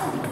Oh.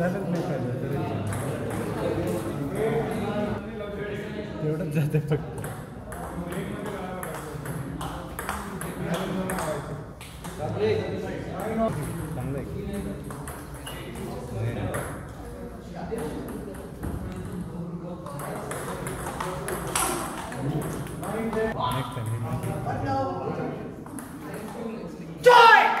Gracias. बन जाते पक्के Joy!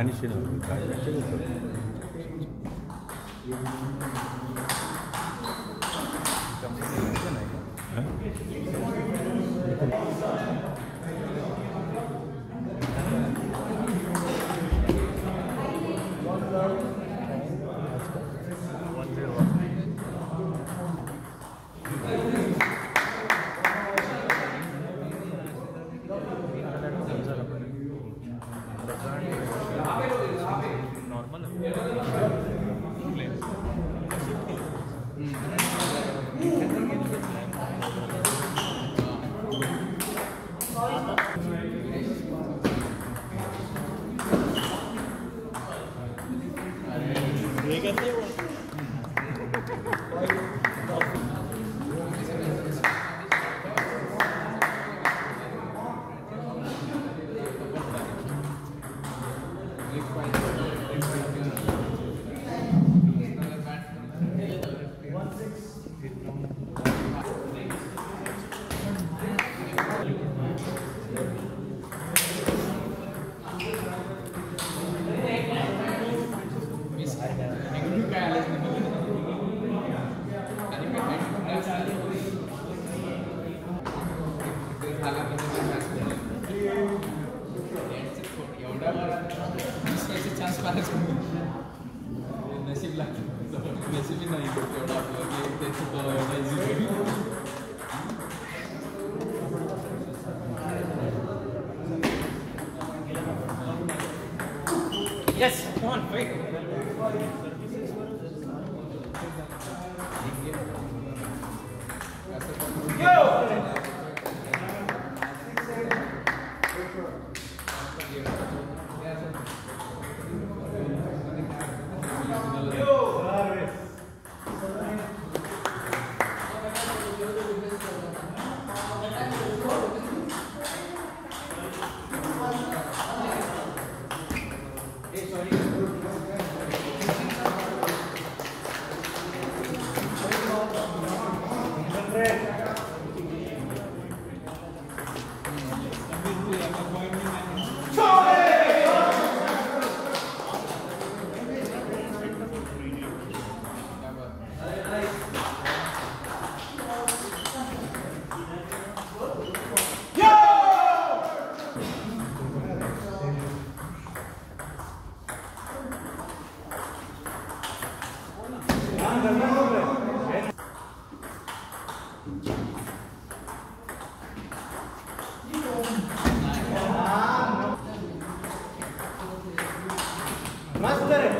何しろ迎えだけで Amen. Yes, come on, quick. マジ誰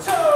So